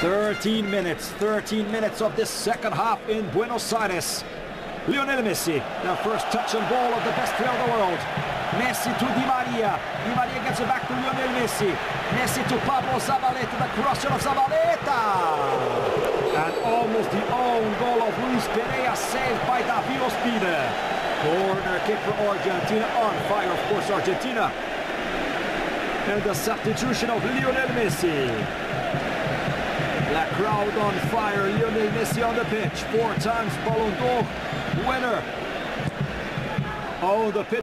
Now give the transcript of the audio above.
13 minutes, 13 minutes of this second half in Buenos Aires. Lionel Messi, the first touch and ball of the best player in the world. Messi to Di Maria. Di Maria gets it back to Lionel Messi. Messi to Pablo Zabaleta, the crosser of Zabaleta. And almost the own goal of Luis Pereira saved by David Ospina. Corner kick for Argentina on fire, of course, Argentina. And the substitution of Lionel Messi. Crowd on fire. Lionel Messi on the pitch. Four times Ballon d'Or winner. Oh, the pitch.